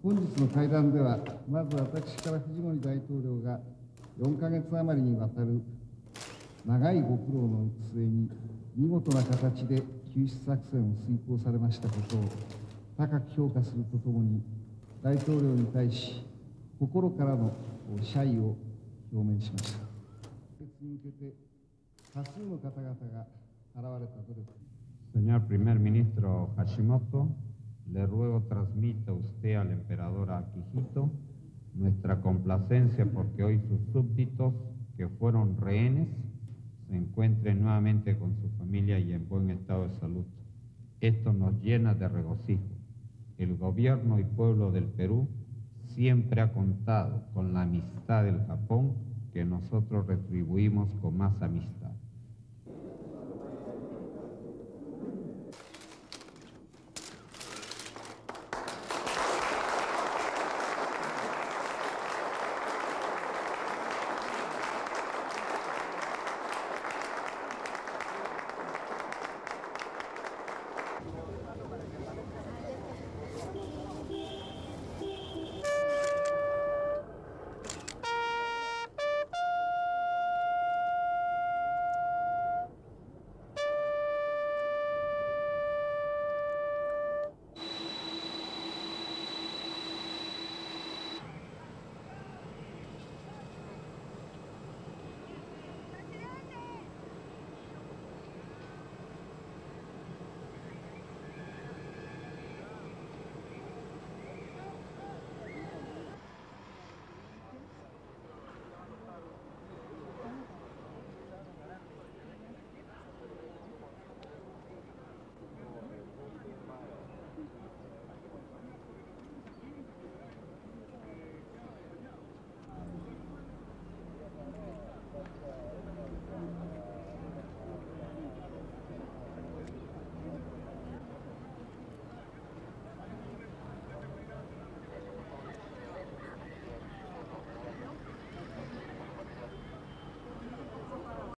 本日の会談では、まず私から藤森大統領が4ヶ月余りにわたる長いご苦労の末に、見事な形で救出作戦を遂行されましたことを高く評価するとともに、大統領に対し、心からの謝意を表明しました。に向けて多数の方々が現れた努力 Señor primer ministro Hashimoto, le ruego transmita usted al emperador Akihito nuestra complacencia porque hoy sus súbditos, que fueron rehenes, se encuentren nuevamente con su familia y en buen estado de salud. Esto nos llena de regocijo. El gobierno y pueblo del Perú siempre ha contado con la amistad del Japón que nosotros retribuimos con más amistad.